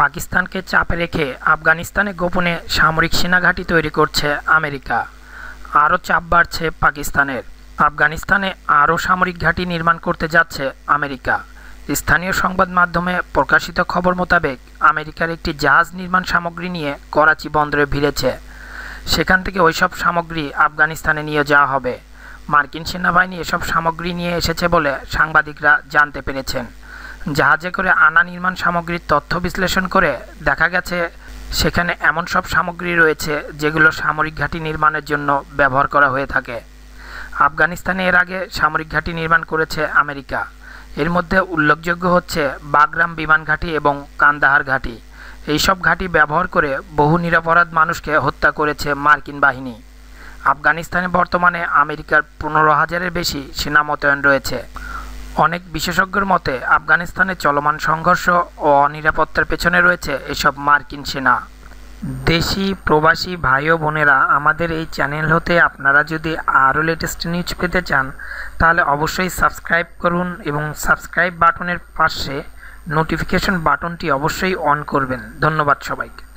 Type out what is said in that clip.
পাকিস্তানকে চাপে রেখে আফগানিস্তানে গোপনে সামরিক সেনাঘাঁটি তৈরি করছে আমেরিকা। আরও চাপ বাড়ছে পাকিস্তানের। আফগানিস্তানে আরও সামরিক ঘাঁটি নির্মাণ করতে যাচ্ছে আমেরিকা। স্থানীয় সংবাদ মাধ্যমে প্রকাশিত খবর মোতাবেক আমেরিকার একটি জাহাজ নির্মাণ সামগ্রী নিয়ে করাচি বন্দরে ভিড়েছে। সেখান থেকে ওইসব সামগ্রী আফগানিস্তানে নিয়ে যাওয়া হবে। মার্কিন সেনাবাহিনী এসব সামগ্রী নিয়ে এসেছে বলে সাংবাদিকরা জানতে পেরেছেন। জাহাজে করে আনা নির্মাণ সামগ্রীর তথ্য বিশ্লেষণ করে দেখা গেছে, সেখানে এমন সব সামগ্রী রয়েছে যেগুলো সামরিক ঘাঁটি নির্মাণের জন্য ব্যবহার করা হয়ে থাকে। আফগানিস্তানে এর আগে সামরিক ঘাঁটি নির্মাণ করেছে আমেরিকা। এর মধ্যে উল্লেখযোগ্য হচ্ছে বাগরাম বিমান ঘাঁটি এবং কান্দাহার ঘাঁটি। এইসব ঘাঁটি ব্যবহার করে বহু নিরাপরাধ মানুষকে হত্যা করেছে মার্কিন বাহিনী। আফগানিস্তানে বর্তমানে আমেরিকার পনেরো হাজারের বেশি সেনা মোতায়েন রয়েছে। অনেক বিশেষজ্ঞের মতে, আফগানিস্তানে চলমান সংঘর্ষ ও অনিরাপত্তার পেছনে রয়েছে এসব মার্কিন সেনা। দেশি, প্রবাসী ভাই ও বোনেরা, আমাদের এই চ্যানেল হতে আপনারা যদি আরও লেটেস্ট নিউজ পেতে চান, তাহলে অবশ্যই সাবস্ক্রাইব করুন এবং সাবস্ক্রাইব বাটনের পাশে নোটিফিকেশন বাটনটি অবশ্যই অন করবেন। ধন্যবাদ সবাইকে।